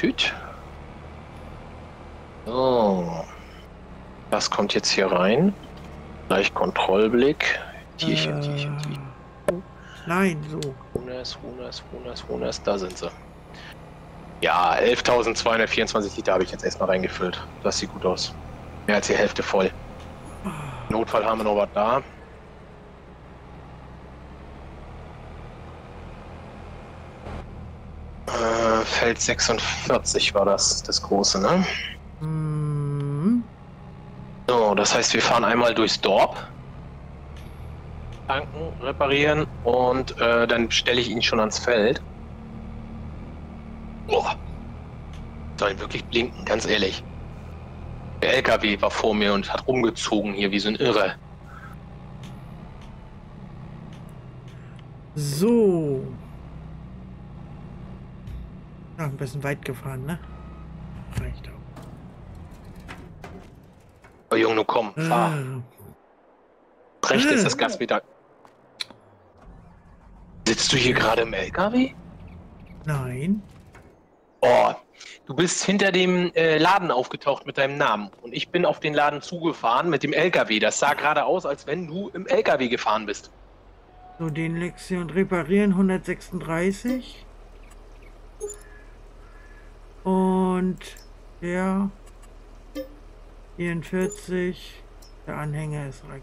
Tüt. So. Das kommt jetzt hier rein. Gleich Kontrollblick. Tierchen, Tierchen, Tierchen. Nein, so. Hunas, Hunas, Hunas, Hunas, da sind sie. Ja, 11.224 Liter habe ich jetzt erstmal reingefüllt. Das sieht gut aus. Mehr als die Hälfte voll. Notfall haben wir noch was da. Äh, Feld 46 war das, das große, ne? Mhm. So, das heißt, wir fahren einmal durchs Dorf. Tanken, reparieren und äh, dann stelle ich ihn schon ans Feld. Boah. Soll wirklich blinken, ganz ehrlich. Der LKW war vor mir und hat rumgezogen hier wie so ein Irre. So. Ach, ein bisschen weit gefahren, ne? Reicht auch. Oh Junge, komm, fahr. Ah. Recht ist das Gas wieder. Sitzt du hier gerade im LKW? Nein. Oh, du bist hinter dem äh, Laden aufgetaucht mit deinem Namen und ich bin auf den Laden zugefahren mit dem LKW. Das sah gerade aus, als wenn du im LKW gefahren bist. So, den Lexion reparieren 136. Und der 44. Der Anhänger ist rein.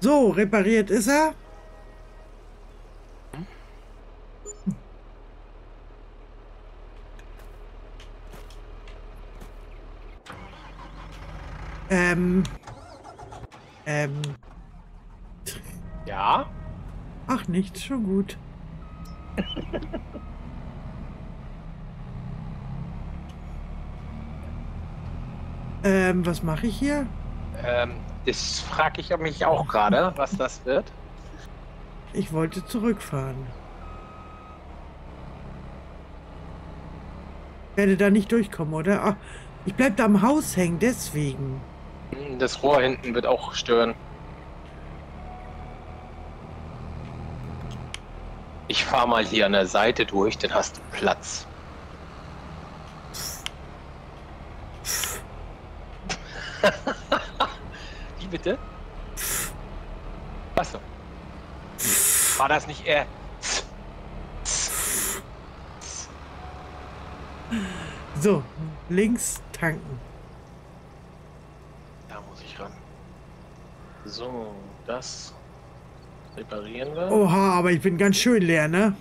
So, repariert ist er. Ähm. Ähm. Ja? Ach, nichts, schon gut. ähm, was mache ich hier? Ähm, das frage ich mich auch gerade, was das wird. Ich wollte zurückfahren. Werde da nicht durchkommen, oder? Ach, ich bleib da am Haus hängen, deswegen. Das Rohr hinten wird auch stören. Ich fahre mal hier an der Seite durch, dann hast du Platz. Wie bitte? Achso. War das nicht er? So, links tanken. Da muss ich ran. So, das reparieren wir. Oha, aber ich bin ganz schön leer, ne?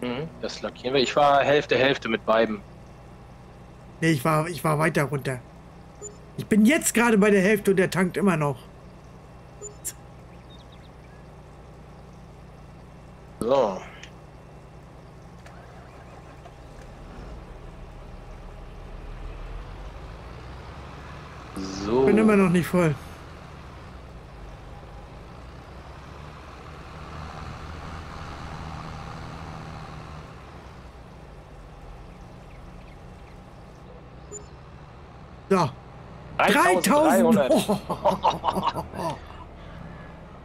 Mhm, das lackieren wir. Ich war Hälfte, Hälfte mit beiden. Nee, ich war, ich war weiter runter. Ich bin jetzt gerade bei der Hälfte und der tankt immer noch. So. So. Bin immer noch nicht voll. 3300.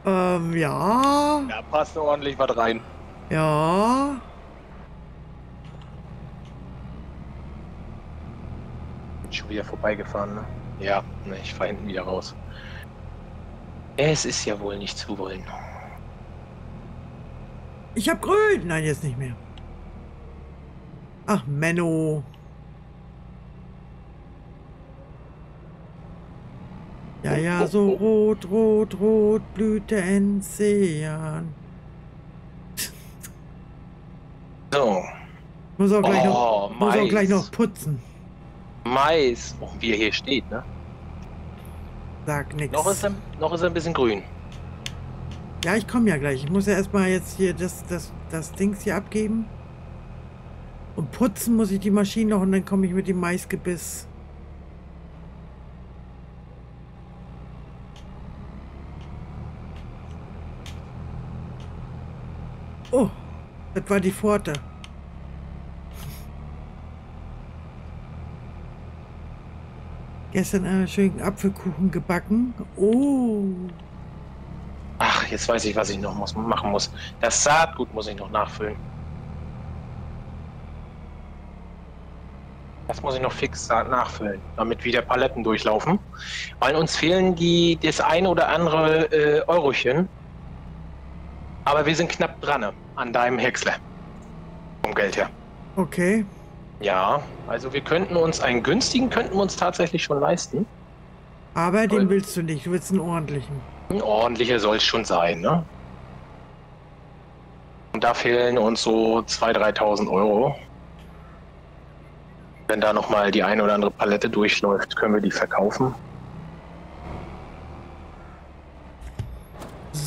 ähm, ja. Da passt ordentlich was rein. Ja. Bin schon wieder vorbeigefahren, ne? Ja, ne, ich fahr hinten wieder raus. Es ist ja wohl nicht zu wollen. Ich hab grün. Nein, jetzt nicht mehr. Ach, Menno. Ja, ja, so rot, rot, rot blühte Enzian. So, Muss auch gleich, Oh, noch, muss auch gleich noch putzen. Mais, oh, wie er hier steht, ne? Sag nix. Noch ist er, noch ist er ein bisschen grün. Ja, ich komme ja gleich. Ich muss ja erstmal jetzt hier das, das, das Dings hier abgeben. Und putzen muss ich die Maschine noch und dann komme ich mit dem Maisgebiss. Oh, das war die Pforte. Gestern einen schönen Apfelkuchen gebacken. Oh. Ach, jetzt weiß ich, was ich noch muss, machen muss. Das Saatgut muss ich noch nachfüllen. Das muss ich noch fix nachfüllen, damit wieder Paletten durchlaufen. Weil uns fehlen die das eine oder andere äh, Eurochen. Aber wir sind knapp dran an deinem Häcksler. Vom Geld her. Okay. Ja, also wir könnten uns einen günstigen könnten wir uns tatsächlich schon leisten. Aber den willst du nicht, du willst einen ordentlichen. Ein ordentlicher soll es schon sein, ne? Und da fehlen uns so 2.000, 3.000 Euro. Wenn da nochmal die eine oder andere Palette durchläuft, können wir die verkaufen.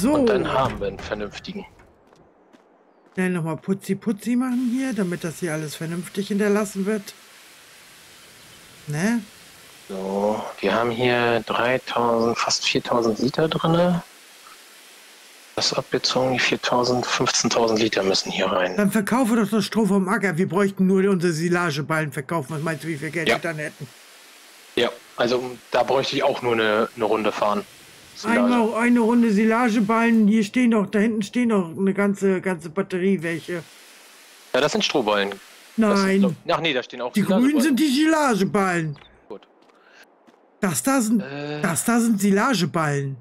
So. Und dann haben wir einen vernünftigen. Schnell nochmal Putzi Putzi machen hier, damit das hier alles vernünftig hinterlassen wird. Ne? So, wir haben hier 3000, fast 4000 Liter drin. Das abgezogen, die 4000, 15.000 Liter müssen hier rein. Dann verkaufe doch das Stroh vom Acker. Wir bräuchten nur unsere Silageballen verkaufen. Was meinst du, wie viel Geld Ja. wir dann hätten? Ja, also da bräuchte ich auch nur eine, eine Runde fahren. Silage. Einmal eine Runde Silageballen. Hier stehen noch, da hinten stehen noch eine ganze, ganze Batterie welche. Ja, das sind Strohballen. Nein, Sind, ach nee, da stehen auch die grünen sind die Silageballen. Gut. Das da sind, Äh, das da sind Silageballen.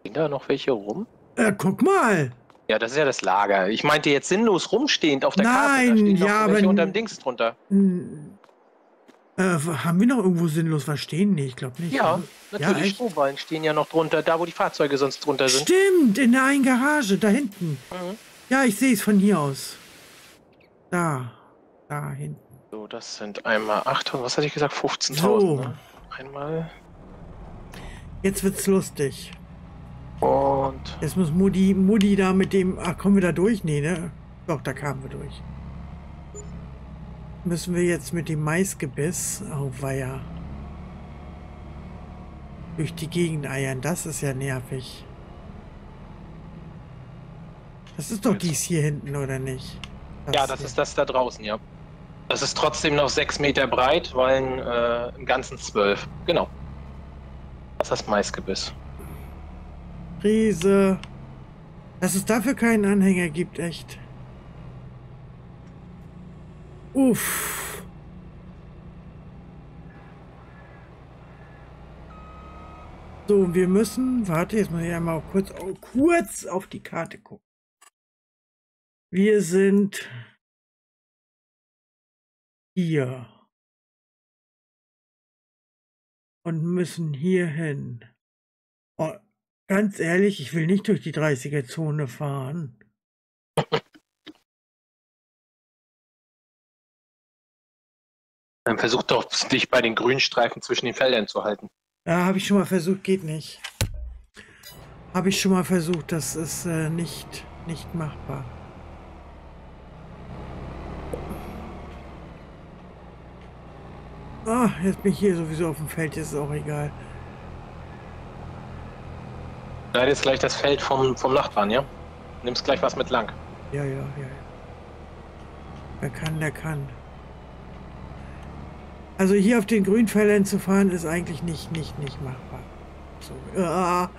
Stehen da noch welche rum? Äh, guck mal. Ja, das ist ja das Lager. Ich meinte jetzt sinnlos rumstehend auf der Karte. Nein, da stehen ja, aber- unterm Dings drunter. Äh, haben wir noch irgendwo sinnlos was stehen? Nee, ich glaube nicht. Ja, natürlich. echt? Strohballen stehen ja noch drunter, da wo die Fahrzeuge sonst drunter sind. Stimmt, in der einen Garage, da hinten. Mhm. Ja, ich sehe es von hier aus. Da, da hinten. So, das sind einmal 8.000, was hatte ich gesagt? 15.000. So. Ne? Einmal Jetzt wird's lustig. und Jetzt muss Mutti, Mutti da mit dem. Ach, kommen wir da durch? Nee, ne? Doch, da kamen wir durch. Müssen wir jetzt mit dem Maisgebiss. Oh, weia. Durch die Gegend eiern. Das ist ja nervig. Das ist doch dies hier hinten, oder nicht? ja, das hier. ist das da draußen, ja. Das ist trotzdem noch 6 Meter breit, weil äh, im Ganzen 12. Genau. Das ist das Maisgebiss. Riese. Dass es dafür keinen Anhänger gibt, echt. Uff. So, wir müssen, warte, jetzt muss ich einmal kurz, oh, kurz auf die Karte gucken. Wir sind hier. Und müssen hier hin. Oh, ganz ehrlich, ich will nicht durch die 30er-Zone fahren. Dann versuch doch, dich bei den Grünstreifen zwischen den Feldern zu halten. Ja, habe ich schon mal versucht, geht nicht. Habe ich schon mal versucht, das ist äh, nicht, nicht machbar. Ah, jetzt bin ich hier sowieso auf dem Feld, jetzt ist auch egal. Schneid jetzt gleich das Feld vom, vom Nachbarn, ja? Nimmst gleich was mit lang. Ja, ja, ja. ja. Wer kann, der kann. Also hier auf den Grünfeldern zu fahren, ist eigentlich nicht, nicht, nicht machbar. So, ah,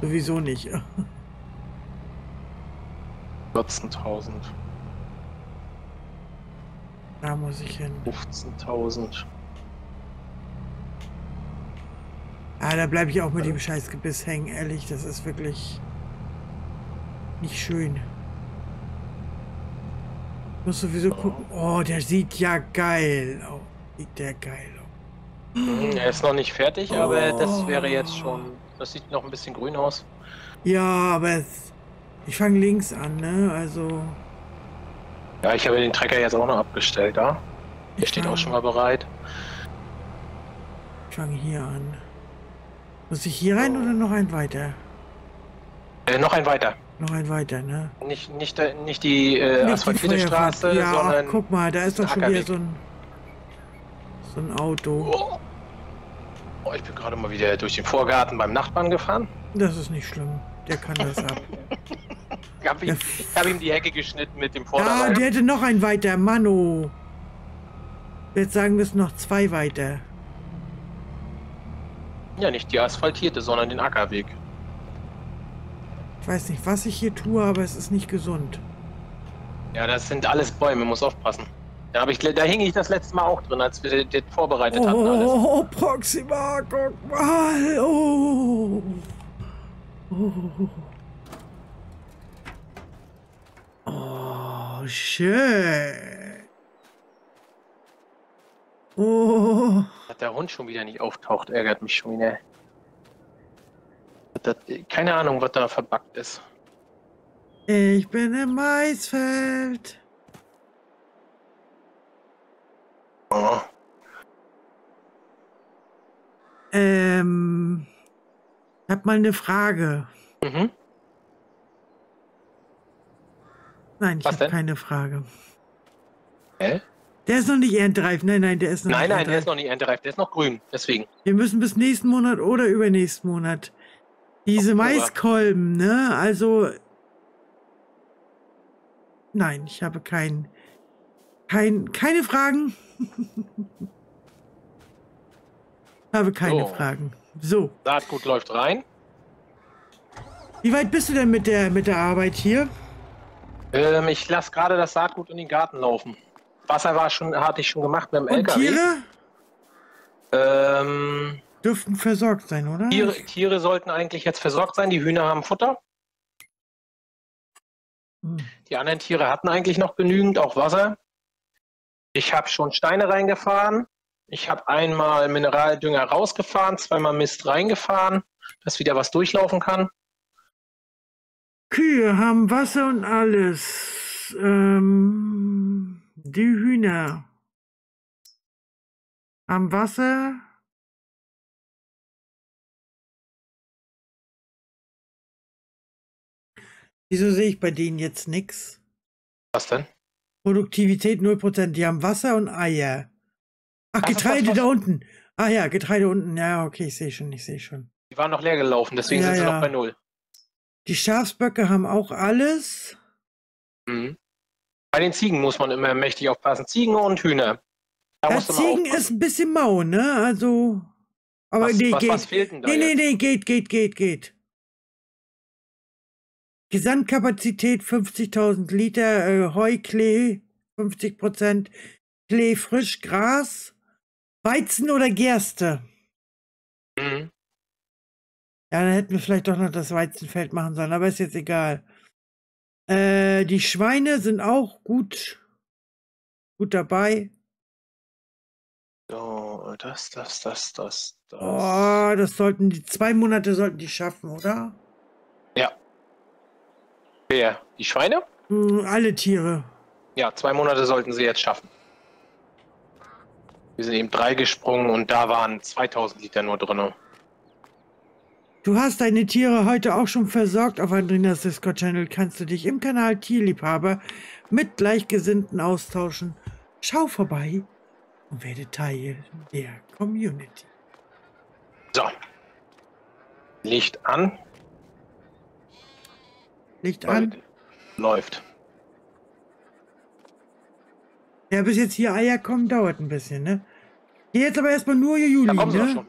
sowieso nicht. 14.000, Da muss ich hin. 15.000. Ah, da bleibe ich auch mit dem Scheißgebiss hängen, ehrlich. Das ist wirklich nicht schön. Ich muss sowieso gucken. Oh, der sieht ja geil aus. Sieht der geil aus. Mhm, Er ist noch nicht fertig, aber Oh. das wäre jetzt schon. Das sieht noch ein bisschen grün aus. Ja, aber es, ich fange links an, ne? Also. Ja, ich habe den Trecker jetzt auch noch abgestellt, da. Der ich steht fang- auch schon mal bereit. Ich fange hier an. Muss ich hier rein oder noch ein weiter? Äh, noch ein weiter. Noch ein weiter, ne? Nicht, nicht, der- nicht die äh, Nicht asphaltierte Straße, Ja, ach, sondern. guck mal, da ist doch schon wieder so ein. So ein Auto. Oh. Oh, ich bin gerade mal wieder durch den Vorgarten beim Nachbarn gefahren. Das ist nicht schlimm. Der kann das ab. Ich habe ihm, hab ihm die Hecke geschnitten mit dem Ah, Vorderreifen. der hätte noch ein weiter, Mano. Jetzt sagen wir es noch zwei weiter. ja, nicht die asphaltierte, sondern den Ackerweg. Ich weiß nicht, was ich hier tue, aber es ist nicht gesund. Ja, das sind alles Bäume, muss aufpassen. Da, hab ich, da hing ich das letzte Mal auch drin, als wir das vorbereitet oh, hatten. Alles. Oh, Proxima, guck mal. Oh. Oh. Oh, schön. Oh. Dass der Hund schon wieder nicht auftaucht, ärgert mich schon wieder. Das, keine Ahnung, was da verbuggt ist. Ich bin im Maisfeld. Ich hab mal eine Frage. Mhm. Nein, ich habe keine Frage. Hä? Der ist noch nicht erntereif. Nein, nein, der ist noch Nein, nicht nein, der erntereif. ist noch nicht erntereif, der ist noch grün. Deswegen. Wir müssen bis nächsten Monat oder übernächsten Monat diese Oktober. Maiskolben, ne? Also nein, ich habe kein, kein keine Fragen. habe keine So. Fragen. So, Saatgut läuft rein. wie weit bist du denn mit der mit der Arbeit hier? Ähm, ich lasse gerade das Saatgut in den Garten laufen. Wasser war schon, hatte ich schon gemacht mit dem Und LKW. Tiere Ähm, dürften versorgt sein, oder? Tiere, Tiere sollten eigentlich jetzt versorgt sein. Die Hühner haben Futter. Hm. Die anderen Tiere hatten eigentlich noch genügend, auch Wasser. Ich habe schon Steine reingefahren. Ich habe einmal Mineraldünger rausgefahren, zweimal Mist reingefahren, dass wieder was durchlaufen kann. Kühe haben Wasser und alles. Ähm, die Hühner haben Wasser. Wieso sehe ich bei denen jetzt nichts? Was denn? Produktivität 0%. Die haben Wasser und Eier. Ach, Was Getreide was- da unten. Ah ja, Getreide unten. Ja, okay, ich sehe schon, ich sehe schon. Die waren noch leer gelaufen, deswegen Ja, sind sie ja. noch bei Null. Die Schafsböcke haben auch alles. Mhm. Bei den Ziegen muss man immer mächtig aufpassen. Ziegen und Hühner. Da Ja, Ziegen aufpassen. ist ein bisschen mau, ne? Also. Aber was, nee, was, geht. was fehlt denn da nee, nee, nee, geht, geht, geht, geht. Gesamtkapazität 50.000 Liter, äh, Heuklee 50 Prozent, Klee frisch, Gras, Weizen oder Gerste. Mhm. Ja, dann hätten wir vielleicht doch noch das Weizenfeld machen sollen, aber ist jetzt egal. Äh, die Schweine sind auch gut, gut dabei. So, das, das, das, das, das. Oh, das sollten die zwei Monate sollten die schaffen, oder? Wer? Die Schweine? Hm, alle Tiere. Ja, zwei Monate sollten sie jetzt schaffen. Wir sind eben drei gesprungen und da waren 2000 Liter nur drin. Du hast deine Tiere heute auch schon versorgt auf Andrinas Discord Channel. Kannst du dich im Kanal Tierliebhaber mit Gleichgesinnten austauschen? Schau vorbei und werde Teil der Community. So. Licht an. Licht an. Läuft. Ja, bis jetzt hier Eier kommen, dauert ein bisschen, ne? Geh jetzt aber erstmal nur Juli, kommen sie doch ne?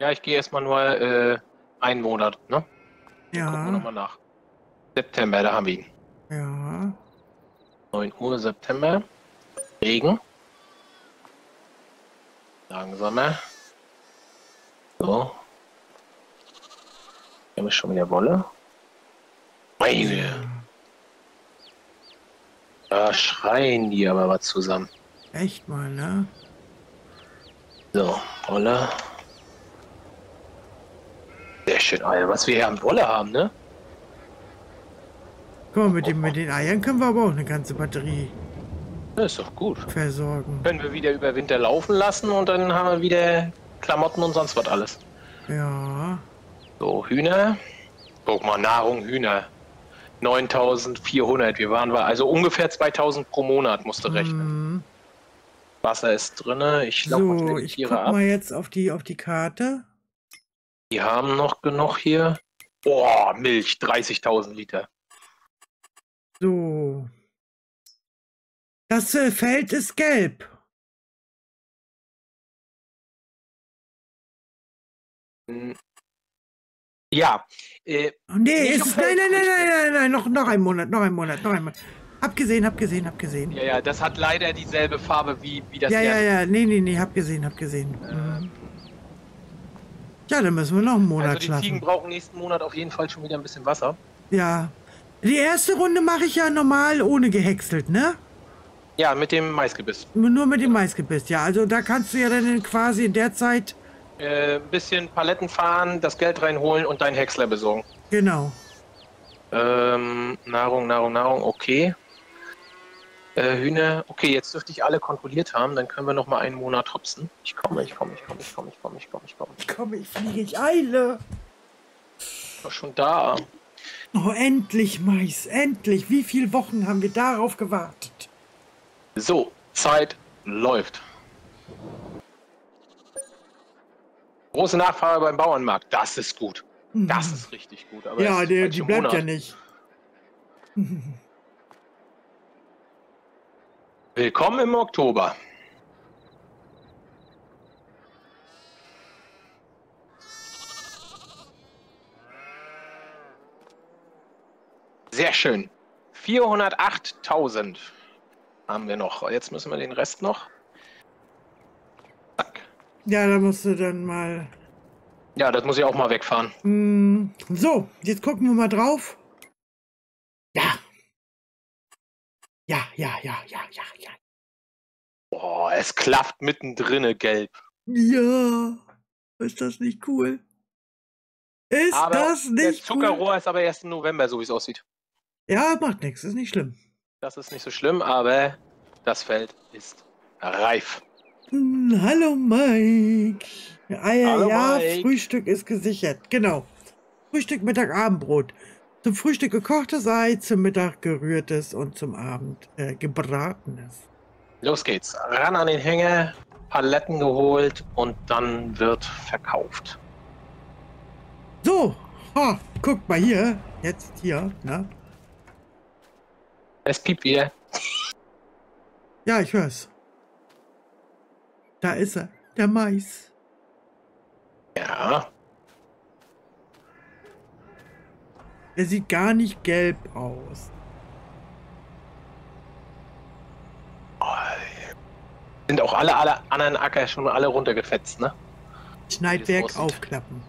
Ja, ich gehe erstmal nur äh, einen Monat, ne? Gucken wir Ja, nochmal nach. September, da haben wir ihn. ja. 9 Uhr September. Regen. Langsamer. So. Hier haben wir schon wieder Wolle. Meine. Da schreien die aber was zusammen. Echt mal, ne? So, Wolle. Sehr schön, Alter. Was wir hier an Wolle haben, ne? Guck mal, mit, dem, mit den Eiern können wir aber auch eine ganze Batterie Das ist doch gut. versorgen. Können wir wieder über Winter laufen lassen und dann haben wir wieder Klamotten und sonst was alles. Ja. So, Hühner. Guck mal, Nahrung, Hühner. 9400. Wir waren, also ungefähr 2000 pro Monat, musst du rechnen. Hm. Wasser ist drinne. Ich mal So, ich guck ab. mal jetzt auf die, auf die Karte. Die haben noch genug hier. Boah, Milch, 30.000 Liter. So. Das äh, Feld ist gelb. Ja, äh, Oh, nee, ist. Nein, nein, nein, nein, nein, nein, noch, noch ein Monat, noch ein Monat, noch ein Monat. Hab gesehen, hab gesehen, hab gesehen. Ja, ja, das hat leider dieselbe Farbe wie, wie das Ja, ja, erste. ja. Nee, nee, nee, hab gesehen, hab gesehen. Mhm. Ja, dann müssen wir noch einen Monat Also die schlafen. Ziegen brauchen nächsten Monat auf jeden Fall schon wieder ein bisschen Wasser. Ja. Die erste Runde mache ich ja normal ohne gehäckselt, ne? Ja, mit dem Maisgebiss. Nur mit dem Maisgebiss, ja. Also da kannst du ja dann quasi in der Zeit. Äh, ein bisschen Paletten fahren, das Geld reinholen und deinen Häcksler besorgen. Genau. Ähm, Nahrung, Nahrung, Nahrung, okay. Äh, Hühner, okay, jetzt dürfte ich alle kontrolliert haben, dann können wir noch mal einen Monat hopsen. Ich komme, ich komme, ich komme, ich komme, ich komme, ich komme, ich komme. Komm, ich fliege, ich eile. Doch schon da. Oh, endlich, Mais, endlich. Wie viele Wochen haben wir darauf gewartet? So, Zeit läuft. Große Nachfrage beim Bauernmarkt, das ist gut. Das ist richtig gut. Aber Mhm. ja, der, falsche die bleibt Monat. ja nicht. Willkommen im Oktober. Sehr schön. 408.000 haben wir noch. Jetzt müssen wir den Rest noch. Ja, da musst du dann mal. Ja, das muss ich auch mal wegfahren. Hm, So, jetzt gucken wir mal drauf. Ja. Ja, ja, ja, ja, ja, ja. Boah, es klafft mittendrin gelb. Ja. Ist das nicht cool? Ist Aber das der nicht cool? Zuckerrohr ist aber erst im November, so wie es aussieht. Ja, macht nichts, ist nicht schlimm. Das ist nicht so schlimm, aber das Feld ist reif. Hm, Hallo Mike. Ah, ja, Hallo, ja, Mike. Frühstück ist gesichert. Genau. Frühstück, Mittag, Abendbrot. Zum Frühstück gekochtes Ei, zum Mittag gerührtes und zum Abend äh, gebratenes. Los geht's. Ran an den Hänger, Paletten geholt und dann wird verkauft. So, ha, guck mal hier. Jetzt hier, ne? Es piept wieder. Ja, ich hör's. Da ist er, der Mais. Ja. Der sieht gar nicht gelb aus. Sind auch alle, alle anderen Acker schon alle runtergefetzt, ne? Schneidwerk aufklappen.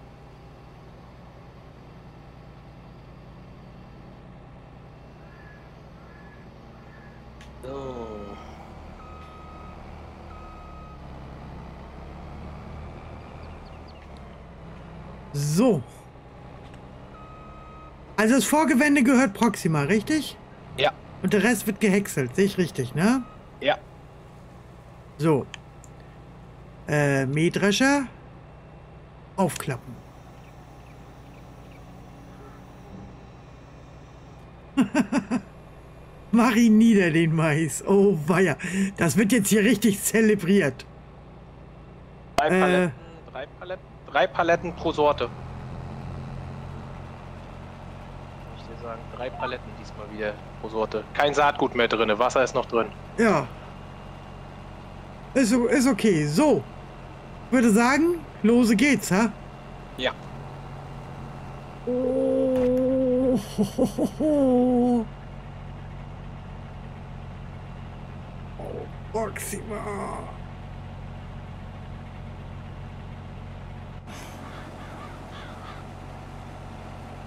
So. So. Also das Vorgewende gehört Proxima, richtig? Ja. Und der Rest wird gehäckselt, sehe ich richtig, ne? Ja. So. Äh, Mähdrescher. Aufklappen. Mach ihn nieder, den Mais. Oh weia. Das wird jetzt hier richtig zelebriert. Drei Äh. Paletten, drei Paletten, drei Paletten pro Sorte. Kann ich dir sagen, drei Paletten diesmal wieder pro Sorte. Kein Saatgut mehr drin, Wasser ist noch drin. Ja. Ist, ist okay. So. Würde sagen, lose geht's, ha? Ja. Oh. ho, ho, ho, ho. Oh, Proxima.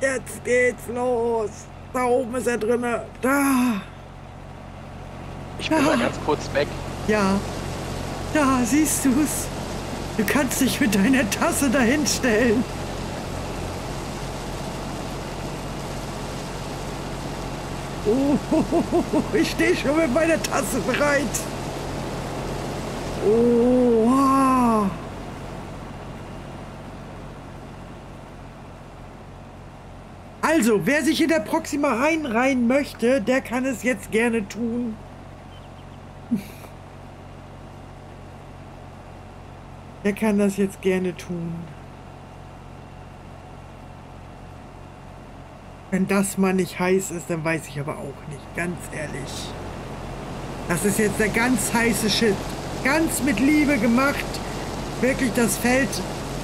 Jetzt geht's los. Da oben ist er drinne. Da. Ich bin mal ganz kurz weg. Ja. Da, siehst du's. Du kannst dich mit deiner Tasse dahinstellen. Oh, ich stehe schon mit meiner Tasse bereit. Oh. ah. Also, wer sich in der Proxima einreihen möchte, der kann es jetzt gerne tun. Der kann das jetzt gerne tun. Wenn das mal nicht heiß ist, dann weiß ich aber auch nicht, ganz ehrlich. Das ist jetzt der ganz heiße Shit. Ganz mit Liebe gemacht. Wirklich das Feld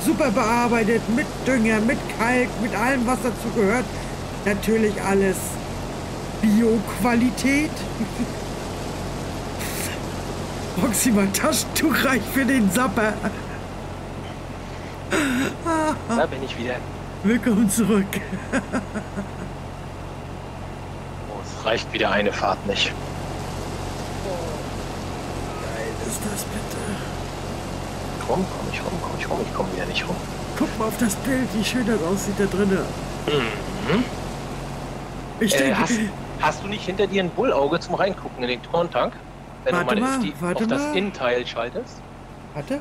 super bearbeitet, mit Dünger, mit Kalk, mit allem, was dazu gehört. Natürlich alles Bio-Qualität. Proxima Taschentuch reicht für den Sapper. Da bin ich wieder. Willkommen zurück. Oh, es reicht wieder eine Fahrt nicht. Geil ist das bitte. Komm, komm ich rum, komm ich rum, ich komme wieder nicht rum. Guck mal auf das Bild, wie schön das aussieht da drinnen. Mhm. Ich Äh, hast, hast du nicht hinter dir ein Bullauge zum Reingucken in den Turntank? Wenn Warte du mal, die, warte auf das mal. Innenteil schaltest? warte.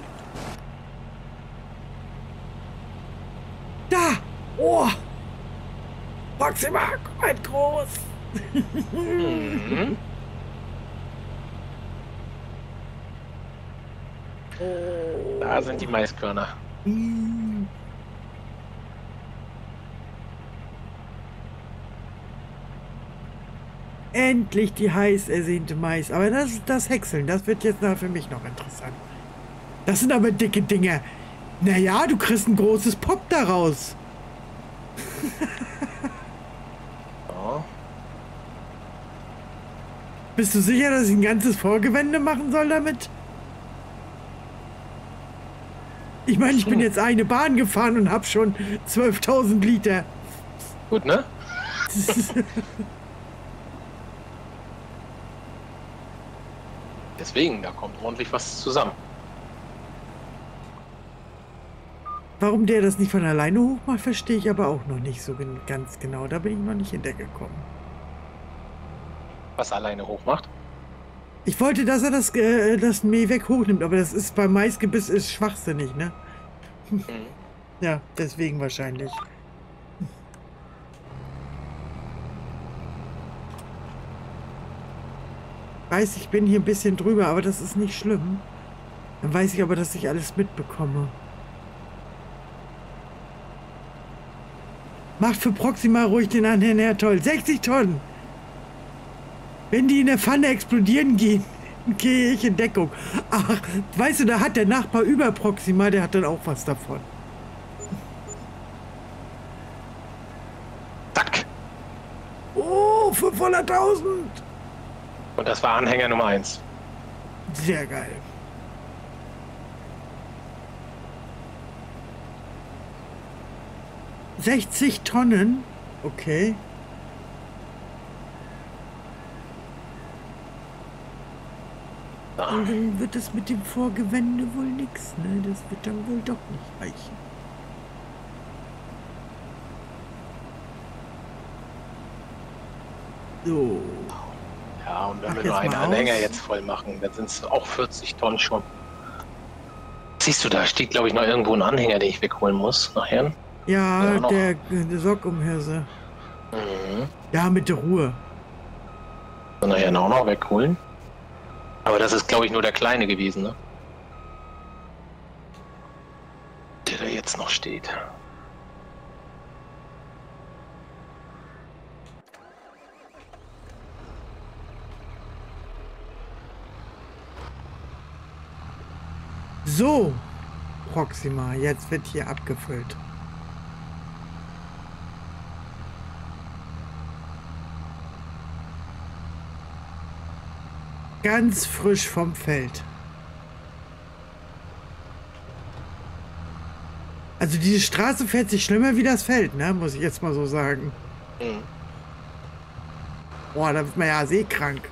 Da! Oh! Proxima, ein groß! Mhm. Oh. Da sind die Maiskörner. Mm. Endlich die heiß ersehnte Mais. Aber das ist das Häckseln. Das wird jetzt noch für mich noch interessant. Das sind aber dicke Dinger. Naja, du kriegst ein großes Pop daraus. Ja. Bist du sicher, dass ich ein ganzes Vorgewende machen soll damit? Ich meine, ich bin jetzt eine Bahn gefahren und hab schon 12.000 Liter. Gut, ne? Deswegen, da kommt ordentlich was zusammen. Warum der das nicht von alleine hochmacht, verstehe ich aber auch noch nicht so ganz genau. Da bin ich noch nicht hintergekommen. Was alleine hochmacht. Ich wollte, dass er das, äh, das Mäh weg hochnimmt, aber das ist beim Maisgebiss ist schwachsinnig, ne? Mhm. Ja, deswegen wahrscheinlich. Weiß, ich bin hier ein bisschen drüber, aber das ist nicht schlimm. Dann weiß ich aber, dass ich alles mitbekomme. Macht für Proxima ruhig den Anhänger toll. 60 Tonnen! Wenn die in der Pfanne explodieren gehen, gehe ich in Deckung. Ach, weißt du, da hat der Nachbar über Proxima, der hat dann auch was davon. Zack! Oh, 500.000! Und das war Anhänger Nummer 1. Sehr geil. Sechzig Tonnen? Okay. Und dann wird es mit dem Vorgewende wohl nix, ne? Das wird dann wohl doch nicht reichen. So. Ja, und wenn Mach wir nur einen Anhänger aus. jetzt voll machen, dann sind es auch 40 Tonnen schon. Siehst du, da steht, glaube ich, noch irgendwo ein Anhänger, den ich wegholen muss nachher. Ja, der, der Sockumhirse. Mhm. Ja, mit der Ruhe. Und nachher auch noch wegholen. Aber das ist, glaube ich, nur der kleine gewesen, ne? Der da jetzt noch steht. So, Proxima, jetzt wird hier abgefüllt. Ganz frisch vom Feld. Also diese Straße fährt sich schlimmer wie das Feld, ne? Muss ich jetzt mal so sagen. Mhm. Boah, da wird man ja seekrank.